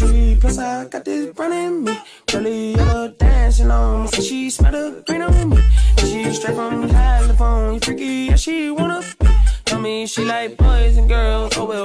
tree. Plus I got this running me. Curly yellow dancing on me. Say she smell the green on me. She straight from California. Freaky, yeah, she wanna. Tell me she like boys and girls. Oh well,